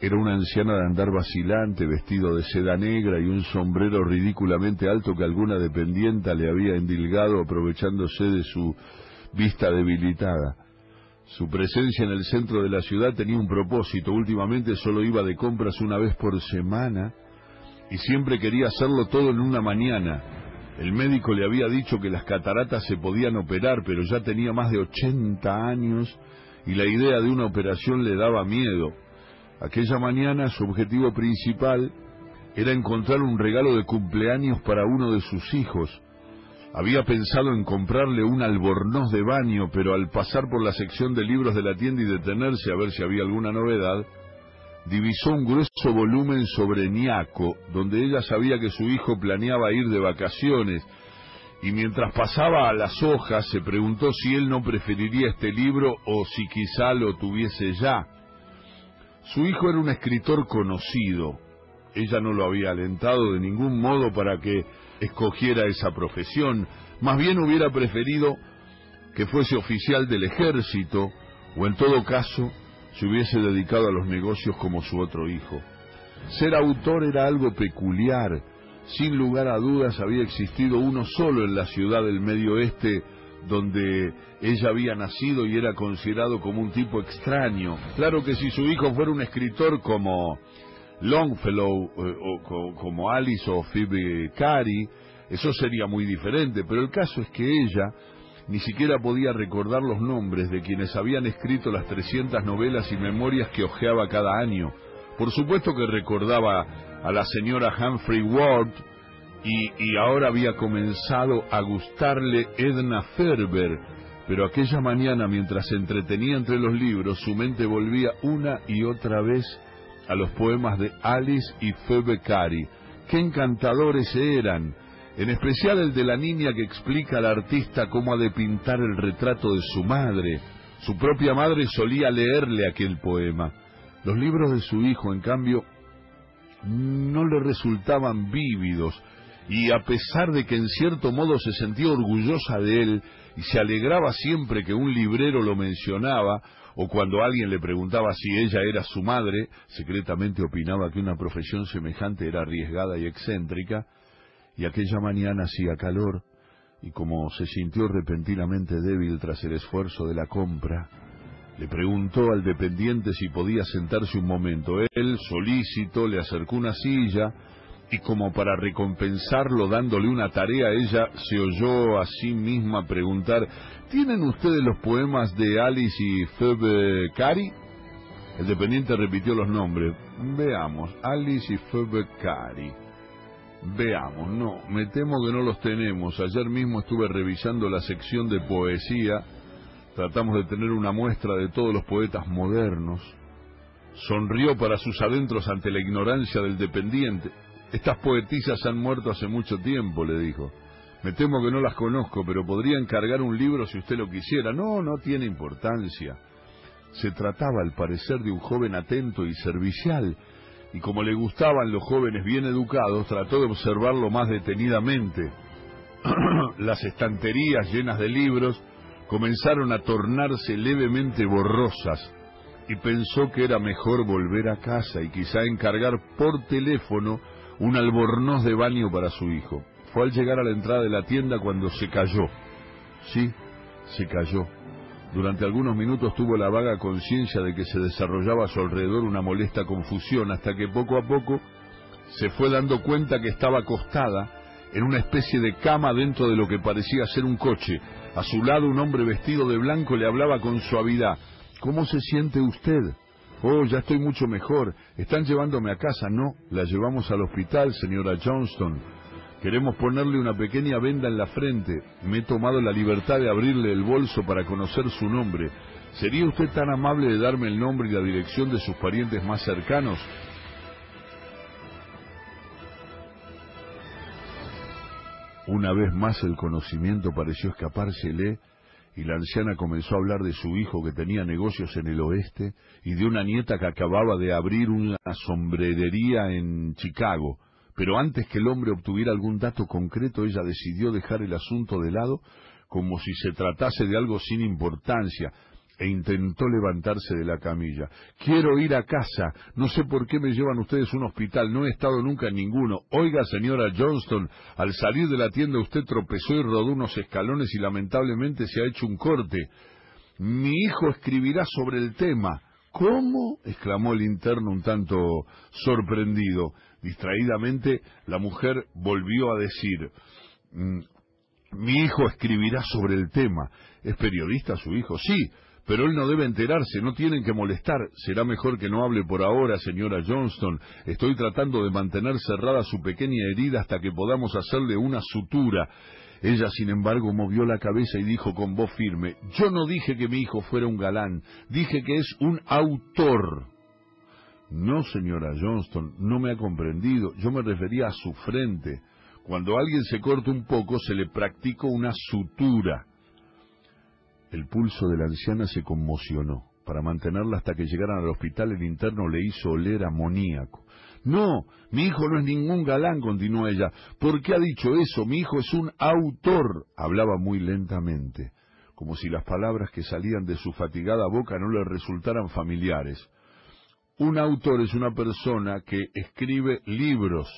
Era una anciana de andar vacilante, vestido de seda negra y un sombrero ridículamente alto que alguna dependienta le había endilgado aprovechándose de su vista debilitada. Su presencia en el centro de la ciudad tenía un propósito. Últimamente solo iba de compras una vez por semana y siempre quería hacerlo todo en una mañana. El médico le había dicho que las cataratas se podían operar, pero ya tenía más de 80 años y la idea de una operación le daba miedo. Aquella mañana su objetivo principal era encontrar un regalo de cumpleaños para uno de sus hijos. Había pensado en comprarle un albornoz de baño, pero al pasar por la sección de libros de la tienda y detenerse a ver si había alguna novedad, divisó un grueso volumen sobre Niaco, donde ella sabía que su hijo planeaba ir de vacaciones, y mientras pasaba a las hojas se preguntó si él no preferiría este libro o si quizá lo tuviese ya. Su hijo era un escritor conocido. Ella no lo había alentado de ningún modo para que escogiera esa profesión. Más bien hubiera preferido que fuese oficial del ejército o en todo caso se hubiese dedicado a los negocios como su otro hijo. Ser autor era algo peculiar. Sin lugar a dudas había existido uno solo en la ciudad del Medio Oeste donde ella había nacido y era considerado como un tipo extraño. Claro que si su hijo fuera un escritor como Longfellow eh, o como Alice o Phoebe Cary, eso sería muy diferente, pero el caso es que ella ni siquiera podía recordar los nombres de quienes habían escrito las 300 novelas y memorias que hojeaba cada año. Por supuesto que recordaba a la señora Humphrey Ward, y, ahora había comenzado a gustarle Edna Ferber, pero aquella mañana mientras se entretenía entre los libros, su mente volvía una y otra vez a los poemas de Alice y Phoebe Cary. ¡Qué encantadores eran! En especial el de la niña que explica al artista cómo ha de pintar el retrato de su madre. Su propia madre solía leerle aquel poema. Los libros de su hijo, en cambio, no le resultaban vívidos, y a pesar de que en cierto modo se sentía orgullosa de él y se alegraba siempre que un librero lo mencionaba, o cuando alguien le preguntaba si ella era su madre, secretamente opinaba que una profesión semejante era arriesgada y excéntrica, y aquella mañana hacía calor, y como se sintió repentinamente débil tras el esfuerzo de la compra, le preguntó al dependiente si podía sentarse un momento. Él, solícito, le acercó una silla, y como para recompensarlo dándole una tarea, ella se oyó a sí misma preguntar, ¿tienen ustedes los poemas de Alice y Phoebe Cary? El dependiente repitió los nombres. Veamos, Alice y Phoebe Cary. Veamos, no, me temo que no los tenemos. Ayer mismo estuve revisando la sección de poesía. Tratamos de tener una muestra de todos los poetas modernos. Sonrió para sus adentros ante la ignorancia del dependiente. Estas poetisas han muerto hace mucho tiempo, le dijo. Me temo que no las conozco, pero podría encargar un libro si usted lo quisiera. No, no tiene importancia. Se trataba, al parecer, de un joven atento y servicial, y como le gustaban los jóvenes bien educados, trató de observarlo más detenidamente. Las estanterías llenas de libros comenzaron a tornarse levemente borrosas, y pensó que era mejor volver a casa y quizá encargar por teléfono un albornoz de baño para su hijo. Fue al llegar a la entrada de la tienda cuando se cayó. Sí, se cayó. Durante algunos minutos tuvo la vaga conciencia de que se desarrollaba a su alrededor una molesta confusión, hasta que poco a poco se fue dando cuenta que estaba acostada en una especie de cama dentro de lo que parecía ser un coche. A su lado un hombre vestido de blanco le hablaba con suavidad. ¿Cómo se siente usted? Oh, ya estoy mucho mejor. Están llevándome a casa. No, la llevamos al hospital, señora Johnston. Queremos ponerle una pequeña venda en la frente. Me he tomado la libertad de abrirle el bolso para conocer su nombre. ¿Sería usted tan amable de darme el nombre y la dirección de sus parientes más cercanos? Una vez más el conocimiento pareció escapársele y la anciana comenzó a hablar de su hijo que tenía negocios en el oeste y de una nieta que acababa de abrir una sombrerería en Chicago. Pero antes que el hombre obtuviera algún dato concreto, ella decidió dejar el asunto de lado como si se tratase de algo sin importancia. E intentó levantarse de la camilla. Quiero ir a casa. No sé por qué me llevan ustedes a un hospital. No he estado nunca en ninguno. Oiga, señora Johnston, al salir de la tienda usted tropezó y rodó unos escalones y lamentablemente se ha hecho un corte. Mi hijo escribirá sobre el tema. ¿Cómo? exclamó el interno un tanto sorprendido. Distraídamente, la mujer volvió a decir, mm, mi hijo escribirá sobre el tema. ¿Es periodista su hijo? Sí, pero él no debe enterarse, no tienen que molestar. Será mejor que no hable por ahora, señora Johnston. Estoy tratando de mantener cerrada su pequeña herida hasta que podamos hacerle una sutura. Ella, sin embargo, movió la cabeza y dijo con voz firme, Yo no dije que mi hijo fuera un galán, dije que es un autor. No, señora Johnston, no me ha comprendido. Yo me refería a su frente. Cuando alguien se corta un poco, se le practica una sutura. El pulso de la anciana se conmocionó. Para mantenerla hasta que llegaran al hospital, el interno le hizo oler amoníaco. No, mi hijo no es ningún galán, continuó ella. ¿Por qué ha dicho eso? Mi hijo es un autor. Hablaba muy lentamente, como si las palabras que salían de su fatigada boca no le resultaran familiares. Un autor es una persona que escribe libros,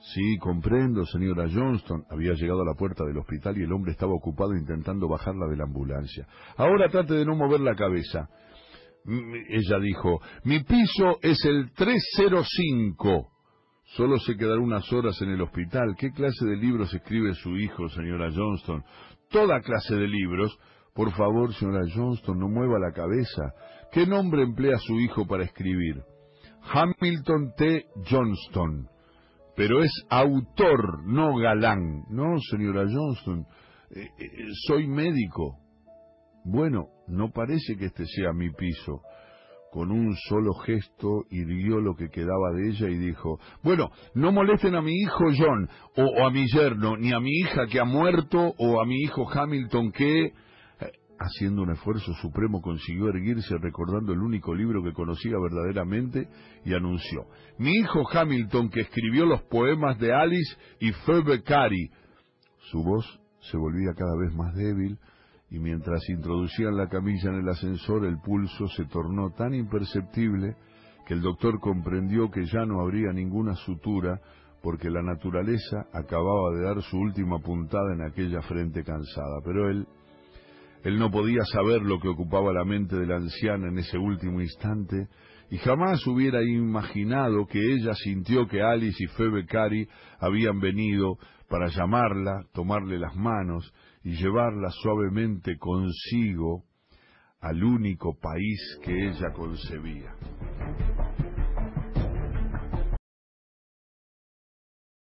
Sí, comprendo, señora Johnston. Había llegado a la puerta del hospital y el hombre estaba ocupado intentando bajarla de la ambulancia. Ahora trate de no mover la cabeza. Ella dijo, mi piso es el 305. Solo se quedará unas horas en el hospital. ¿Qué clase de libros escribe su hijo, señora Johnston? Toda clase de libros. Por favor, señora Johnston, no mueva la cabeza. ¿Qué nombre emplea su hijo para escribir? Hamilton T. Johnston pero es autor, no galán. No, señora Johnston, eh, eh, soy médico. Bueno, no parece que este sea mi piso. Con un solo gesto hirió lo que quedaba de ella y dijo, bueno, no molesten a mi hijo John, o a mi yerno, ni a mi hija que ha muerto, o a mi hijo Hamilton que haciendo un esfuerzo supremo, consiguió erguirse recordando el único libro que conocía verdaderamente y anunció, mi hijo Hamilton que escribió los poemas de Alice y Phoebe Cary. Su voz se volvía cada vez más débil y mientras introducían la camilla en el ascensor el pulso se tornó tan imperceptible que el doctor comprendió que ya no habría ninguna sutura porque la naturaleza acababa de dar su última puntada en aquella frente cansada, pero él él no podía saber lo que ocupaba la mente de la anciana en ese último instante, y jamás hubiera imaginado que ella sintió que Alice y Phoebe Cary habían venido para llamarla, tomarle las manos y llevarla suavemente consigo al único país que ella concebía.